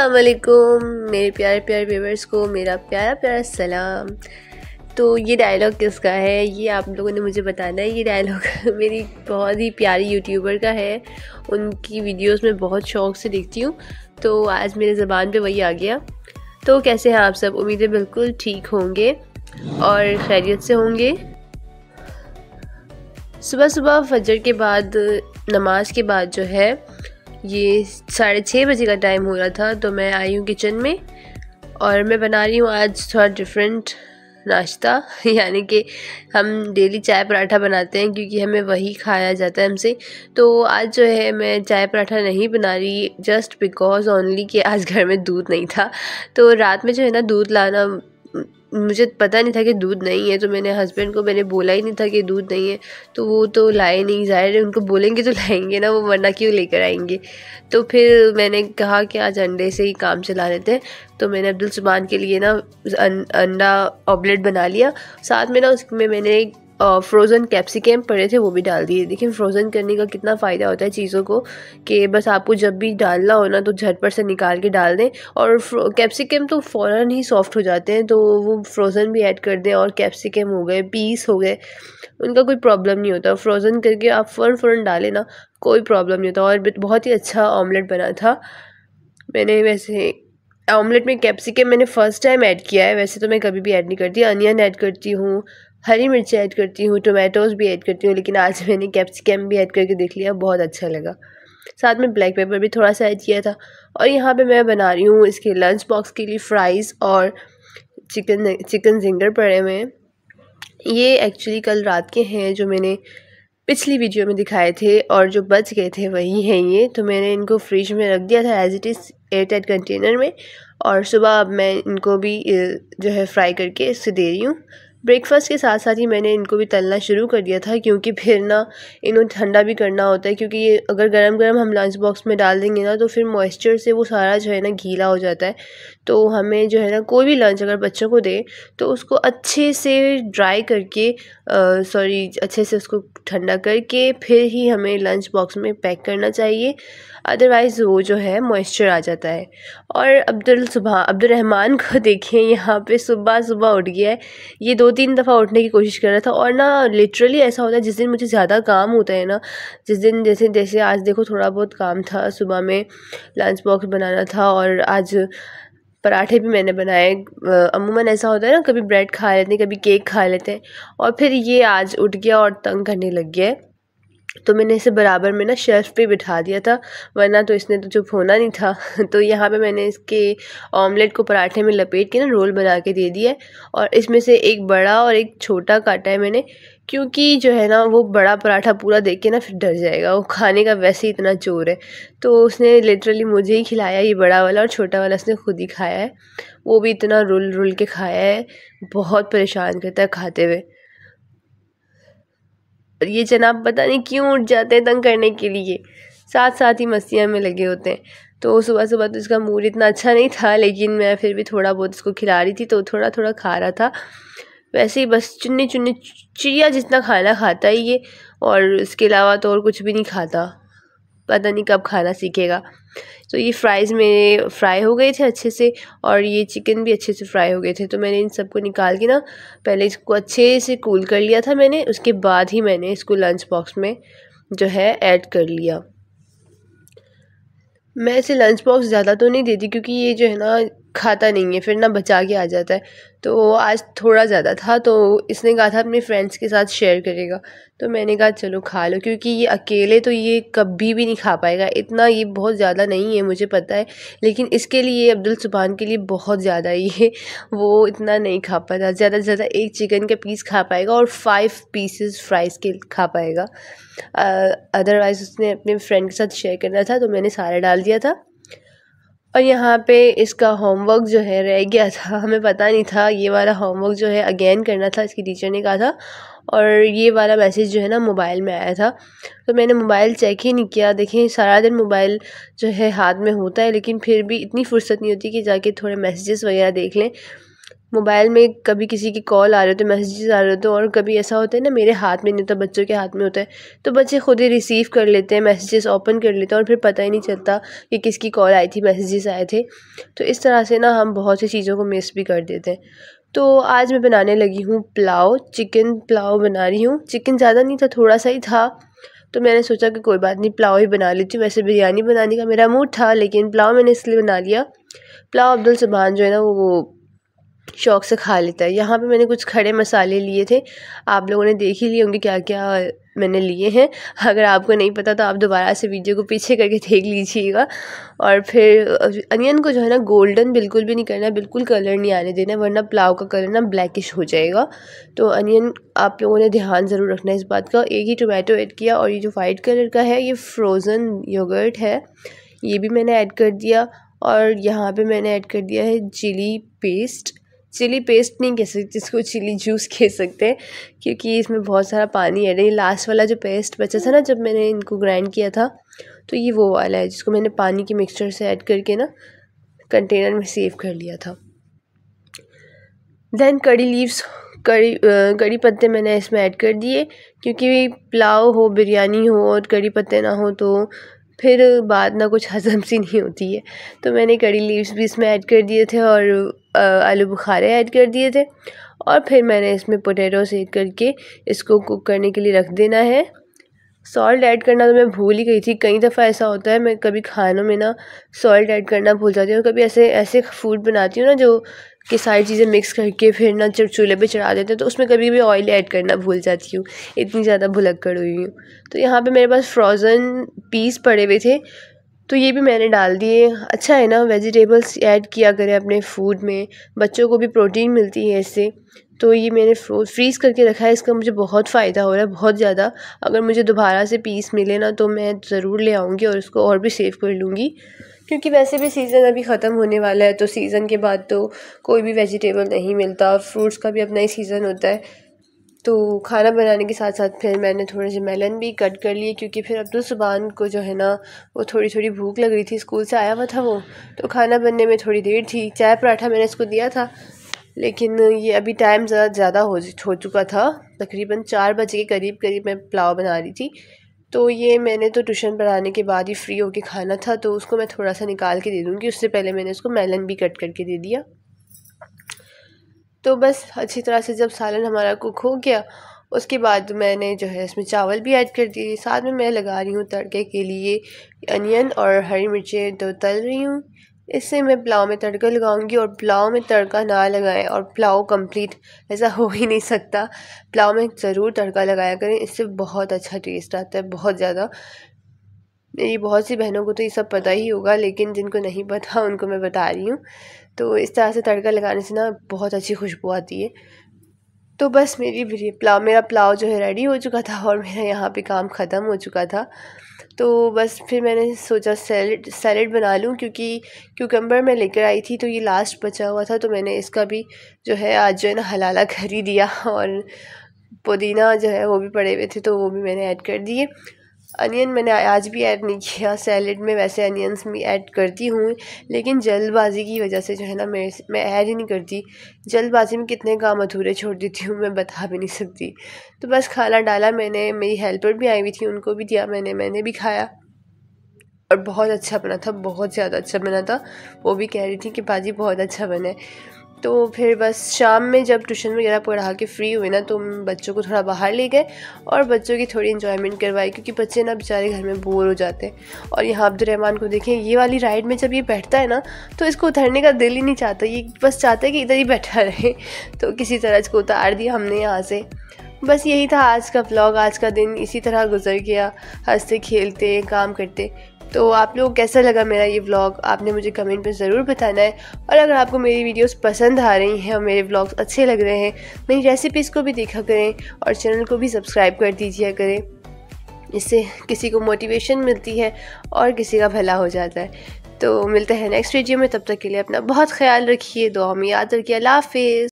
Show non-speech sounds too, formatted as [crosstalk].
अस्सलाम वालेकुम मेरे प्यारे प्यारे व्यूवर्स को मेरा प्यारा प्यारा सलाम। तो ये डायलॉग किसका है? ये आप लोगों ने मुझे बताना है। ये डायलॉग [laughs] मेरी बहुत ही प्यारी यूट्यूबर का है। उनकी वीडियोस में बहुत शौक से देखती हूँ। तो आज मेरे ज़बान पे वही आ गया। तो कैसे हैं आप सब? उम्मीदें बिल्कुल ठीक होंगे और खैरियत से होंगे। सुबह सुबह फजर के बाद, नमाज़ के बाद जो है ये साढ़े छः बजे का टाइम हो रहा था तो मैं आई हूँ किचन में और मैं बना रही हूँ आज थोड़ा डिफरेंट नाश्ता। [laughs] यानी कि हम डेली चाय पराठा बनाते हैं क्योंकि हमें वही खाया जाता है हमसे। तो आज जो है मैं चाय पराठा नहीं बना रही जस्ट बिकॉज़ ओनली कि आज घर में दूध नहीं था। तो रात में जो है ना दूध लाना मुझे पता नहीं था कि दूध नहीं है तो मैंने हस्बैंड को, मैंने बोला ही नहीं था कि दूध नहीं है। तो वो तो लाए नहीं, ज़ाहिर है उनको बोलेंगे तो [laughs] लाएँगे ना, वो वरना क्यों लेकर आएँगे? तो फिर मैंने कहा कि आज अंडे से ही काम चला लेते हैं। तो मैंने अब्दुल सुबान के लिए ना अंडा ऑबलेट बना लिया। साथ में ना उसमें मैंने फ्रोज़न कैप्सिकम पड़े थे, वो भी डाल दिए। देखिए फ्रोज़न करने का कितना फ़ायदा होता है चीज़ों को, कि बस आपको जब भी डालना हो ना तो झटपट से निकाल के डाल दें। और कैप्सिकम तो फ़ौर ही सॉफ्ट हो जाते हैं तो वो फ्रोज़न भी ऐड कर दें और कैप्सिकम हो गए पीस हो गए, उनका कोई प्रॉब्लम नहीं होता। फ्रोज़न करके आप फ़ौरन फ़ौर डालें ना, कोई प्रॉब्लम नहीं होता। और बहुत ही अच्छा ऑमलेट बना था। मैंने वैसे ऑमलेट में कैप्सिकम मैंने फ़र्स्ट टाइम ऐड किया है, वैसे तो मैं कभी भी ऐड नहीं करती। अनियन ऐड करती हूँ हरी मिर्ची ऐड करती हूँ टोमेटोज़ भी ऐड करती हूँ, लेकिन आज मैंने कैप्सिकम भी ऐड करके देख लिया, बहुत अच्छा लगा। साथ में ब्लैक पेपर भी थोड़ा सा ऐड किया था। और यहाँ पे मैं बना रही हूँ इसके लंच बॉक्स के लिए फ़्राइज़ और चिकन चिकन जिंगर पड़े हुए हैं। ये एक्चुअली कल रात के हैं जो मैंने पिछली वीडियो में दिखाए थे और जो बच गए थे, वही हैं ये। तो मैंने इनको फ्रिज में रख दिया था as it is airtight container में। और सुबह अब मैं इनको भी जो है फ्राई करके इससे दे रही हूँ। ब्रेकफास्ट के साथ साथ ही मैंने इनको भी तलना शुरू कर दिया था, क्योंकि फिर ना इन्हें ठंडा भी करना होता है, क्योंकि ये अगर गरम गरम हम लंच बॉक्स में डाल देंगे ना तो फिर मॉइस्चर से वो सारा जो है ना गीला हो जाता है। तो हमें जो है ना कोई भी लंच अगर बच्चों को दे तो उसको अच्छे से ड्राई करके सॉरी अच्छे से उसको ठंडा करके फिर ही हमें लंच बॉक्स में पैक करना चाहिए। अदरवाइज़ वो जो है मॉइस्चर आ जाता है। और अब्दुल सुबह अब्दुलरहमान को [laughs] देखिए, यहाँ पे सुबह सुबह उठ गया है। ये दो तीन दफ़ा उठने की कोशिश कर रहा था और ना लिटरली ऐसा होता है, जिस दिन मुझे ज़्यादा काम होता है ना, जिस दिन जैसे जैसे आज देखो थोड़ा बहुत काम था, सुबह में लंच बॉक्स बनाना था और आज पराठे भी मैंने बनाए। अमूमन ऐसा होता है ना, कभी ब्रेड खा लेते हैं, कभी केक खा लेते हैं और फिर ये आज उठ गया और तंग करने लग गया है। तो मैंने इसे बराबर में ना शेल्फ़ पे बिठा दिया था, वरना तो इसने तो चुप होना नहीं था। [laughs] तो यहाँ पे मैंने इसके ऑमलेट को पराठे में लपेट के ना रोल बना के दे दिया है, और इसमें से एक बड़ा और एक छोटा काटा है मैंने, क्योंकि जो है ना वो बड़ा पराठा पूरा देख के ना फिर डर जाएगा, वो खाने का वैसे ही इतना चोर है। तो उसने लिटरली मुझे ही खिलाया ये बड़ा वाला और छोटा वाला उसने खुद ही खाया है। वो भी इतना रुल रुल के खाया है, बहुत परेशान करता है खाते हुए। ये जनाब पता नहीं क्यों उठ जाते हैं तंग करने के लिए। साथ साथ ही मस्तियाँ में लगे होते हैं। तो सुबह सुबह तो इसका मूड इतना अच्छा नहीं था, लेकिन मैं फिर भी थोड़ा बहुत इसको खिला रही थी तो थोड़ा थोड़ा खा रहा था। वैसे ही बस चुन्नी चुन्नी चिड़िया जितना खाना खाता है ये, और इसके अलावा तो और कुछ भी नहीं खाता। पता नहीं कब खाना सीखेगा। तो ये फ्राइज़ मेरे फ्राई हो गए थे अच्छे से और ये चिकन भी अच्छे से फ्राई हो गए थे। तो मैंने इन सबको निकाल के ना पहले इसको अच्छे से कूल कर लिया था मैंने, उसके बाद ही मैंने इसको लंच बॉक्स में जो है ऐड कर लिया। मैं इसे लंच बॉक्स ज़्यादा तो नहीं देती क्योंकि ये जो है ना खाता नहीं है, फिर ना बचा के आ जाता है। तो आज थोड़ा ज़्यादा था तो इसने कहा था अपने फ्रेंड्स के साथ शेयर करेगा। तो मैंने कहा, चलो खा लो, क्योंकि ये अकेले तो ये कभी भी नहीं खा पाएगा। इतना ये बहुत ज़्यादा नहीं है, मुझे पता है। लेकिन इसके लिए, अब्दुल सुबहान के लिए बहुत ज़्यादा ये [laughs] वो इतना नहीं खा पाता। ज़्यादा से ज़्यादा एक चिकन का पीस खा पाएगा और फाइव पीसेस फ्राइज़ के खा पाएगा। अदरवाइज़ उसने अपने फ्रेंड के साथ शेयर करना था तो मैंने सारा डाल दिया था। और यहाँ पे इसका होमवर्क जो है, रह गया था। [laughs] हमें पता नहीं था, ये वाला होमवर्क जो है अगेन करना था, इसकी टीचर ने कहा था। और ये वाला मैसेज जो है ना मोबाइल में आया था। तो मैंने मोबाइल चेक ही नहीं किया। देखें सारा दिन मोबाइल जो है हाथ में होता है, लेकिन फिर भी इतनी फुर्सत नहीं होती कि जाके थोड़े मैसेजेस वगैरह देख लें। मोबाइल में कभी किसी की कॉल आ रहे होते, मैसेजेस आ रहे होते हैं और कभी ऐसा होता है ना, मेरे हाथ में नहीं होता, बच्चों के हाथ में होता है तो बच्चे खुद ही रिसीव कर लेते हैं मैसेजेस ओपन कर लेते हैं और फिर पता ही नहीं चलता कि किसकी कॉल आई थी मैसेजेस आए थे। तो इस तरह से ना हम बहुत सी चीज़ों को मिस भी कर देते हैं। तो आज मैं बनाने लगी हूँ पुलाव चिकन पुलाव बना रही हूँ। चिकन ज़्यादा नहीं था, थोड़ा सा ही था तो मैंने सोचा कि कोई बात नहीं, पुलाव ही बना लेती हूँ। वैसे बिरयानी बनाने का मेरा मूड था, लेकिन पुलाव मैंने इसलिए बना लिया। पुलाव अब्दुल सुबहान जो है ना, वो शौक से खा लेता है। यहाँ पे मैंने कुछ खड़े मसाले लिए थे। आप लोगों ने देख ही लिए होंगे क्या क्या मैंने लिए हैं। अगर आपको नहीं पता तो आप दोबारा से वीडियो को पीछे करके देख लीजिएगा। और फिर, अनियन को जो है ना, गोल्डन बिल्कुल भी नहीं करना, बिल्कुल कलर नहीं आने देना, वरना पुलाव का कलर ना ब्लैकिश हो जाएगा। तो अनियन आप लोगों ने ध्यान ज़रूर रखना इस बात का। एक ही टोमेटो ऐड किया और ये जो वाइट कलर का है, ये फ्रोज़न योगर्ट है। ये भी मैंने ऐड कर दिया और यहाँ पे मैंने ऐड कर दिया है चिली पेस्ट। चिली पेस्ट नहीं कह सकते इसको चिली जूस कह सकते हैं, क्योंकि इसमें बहुत सारा पानी है। नहीं लास्ट वाला जो पेस्ट बचा था ना, जब मैंने इनको ग्राइंड किया था तो ये वो वाला है, जिसको मैंने पानी के मिक्सचर से ऐड करके ना कंटेनर में सेव कर लिया था। देन कड़ी लीव्स कड़ी कड़ी पत्ते मैंने इसमें ऐड कर दिए, क्योंकि पुलाव हो, बिरयानी हो और कड़ी पत्ते ना हो तो फिर बाद ना कुछ [laughs] हज़म सी नहीं होती है। तो मैंने कड़ी लीव्स भी इसमें ऐड कर दिए थे और आलू बुखारे ऐड कर दिए थे। और फिर मैंने इसमें पोटैटोस ऐड करके इसको कुक करने के लिए रख देना है। सॉल्ट ऐड करना तो मैं भूल ही गई थी। कई दफ़ा ऐसा होता है, मैं कभी खानों में ना सॉल्ट ऐड करना भूल जाती हूँ कभी ऐसे ऐसे फ़ूड बनाती हूँ ना जो कि सारी चीज़ें मिक्स करके फिर ना चूल्हे पे चढ़ा देते हैं तो उसमें कभी भी ऑयल ऐड करना भूल जाती हूँ। इतनी ज़्यादा भुलक्कड़ हुई हूँ। तो यहाँ पे मेरे पास फ्रोज़न पीस पड़े हुए थे। तो ये भी मैंने डाल दिए। अच्छा है ना वेजिटेबल्स ऐड किया करें अपने फ़ूड में। बच्चों को भी प्रोटीन मिलती है इससे। तो ये मैंने फ्रीज़ करके रखा है, इसका मुझे बहुत फ़ायदा हो रहा है, बहुत ज़्यादा। अगर मुझे दोबारा से पीस मिले ना तो मैं ज़रूर ले आऊँगी और उसको और भी सेव कर लूँगी। क्योंकि वैसे भी सीज़न अभी ख़त्म होने वाला है तो सीज़न के बाद तो कोई भी वेजिटेबल नहीं मिलता। फ्रूट्स का भी अपना ही सीज़न होता है। तो खाना बनाने के साथ साथ फिर मैंने थोड़े से मेलन भी कट कर लिए, क्योंकि फिर अब्दुल सुबहान को जो है ना, वो थोड़ी थोड़ी भूख लग रही थी स्कूल से आया हुआ था वो। तो खाना बनने में थोड़ी देर थी। चाय पराठा मैंने इसको दिया था, लेकिन ये अभी टाइम ज़्यादा ज़्यादा हो हो चुका था। तकरीबन चार बजे के करीब करीब मैं पुलाव बना रही थी। तो ये मैंने तो ट्यूशन पढ़ाने के बाद ही फ्री होके खाना था तो उसको मैं थोड़ा सा निकाल के दे दूँगी। उससे पहले मैंने उसको मेलन भी कट करके दे दिया। तो बस अच्छी तरह से जब सालन हमारा कुक हो गया, उसके बाद मैंने जो है इसमें चावल भी ऐड कर दिए। साथ में मैं लगा रही हूँ तड़के के लिए अनियन और हरी मिर्चें तो तल रही हूँ। इससे मैं पुलाव में तड़का लगाऊँगी और पुलाव में तड़का ना लगाएँ और पुलाव कंप्लीट ऐसा हो ही नहीं सकता। पुलाव में ज़रूर तड़का लगाया करें, इससे बहुत अच्छा टेस्ट आता है, बहुत ज़्यादा मेरी बहुत सी बहनों को तो ये सब पता ही होगा, लेकिन जिनको नहीं पता उनको मैं बता रही हूँ। तो इस तरह से तड़का लगाने से ना बहुत अच्छी खुशबू आती है। तो बस मेरी पुलाव, मेरा पुलाव जो है रेडी हो चुका था और मेरा यहाँ पे काम ख़त्म हो चुका था। तो बस फिर मैंने सोचा सैलड सैलड बना लूँ क्योंकि क्यूकम्बर मैं लेकर आई थी तो ये लास्ट बचा हुआ था तो मैंने इसका भी जो है आज जो है ना हलाला कर ही दिया और पुदीना जो है वो भी पड़े हुए थे तो वो भी मैंने ऐड कर दिए। अनियन मैंने आज भी ऐड नहीं किया। सैलड में वैसे अनियंस भी ऐड करती हूँ, लेकिन जल्दबाजी की वजह से जो है ना मैं मैं ऐड ही नहीं करती। जल्दबाजी में कितने काम अधूरे छोड़ देती हूँ, मैं बता भी नहीं सकती। तो बस खाना डाला मैंने, मेरी हेल्पर भी आई हुई थी, उनको भी दिया मैंने मैंने भी खाया। और बहुत अच्छा बना था, बहुत ज़्यादा अच्छा बना था। वो भी कह रही थी कि भाजी बहुत अच्छा बना है। तो फिर बस शाम में जब ट्यूशन वगैरह पढ़ा के फ्री हुए ना तो बच्चों को थोड़ा बाहर ले गए और बच्चों की थोड़ी इन्जॉयमेंट करवाई, क्योंकि बच्चे ना बेचारे घर में बोर हो जाते हैं। और यहाँ अब्दुलरहमान को देखें, ये वाली राइड में जब ये बैठता है ना तो इसको उतरने का दिल ही नहीं चाहता, ये बस चाहता है कि इधर ही बैठा [laughs] रहे। तो किसी तरह इसको उतार दिया हमने यहाँ से। बस यही था आज का ब्लॉग आज का दिन, इसी तरह गुजर गया। हँसते, खेलते, काम करते। तो आप लोग कैसा लगा मेरा ये व्लॉग आपने मुझे कमेंट में ज़रूर बताना है। और अगर आपको मेरी वीडियोस पसंद आ रही हैं और मेरे व्लॉग्स अच्छे लग रहे हैं, मेरी रेसिपीज़ को भी देखा करें और चैनल को भी सब्सक्राइब कर दीजिए करें। इससे किसी को मोटिवेशन मिलती है और किसी का भला हो जाता है। तो मिलते हैं नेक्स्ट वीडियो में, तब तक के लिए अपना बहुत ख्याल रखिए, दुआ में याद रखिए। अल्लाह हाफिज़।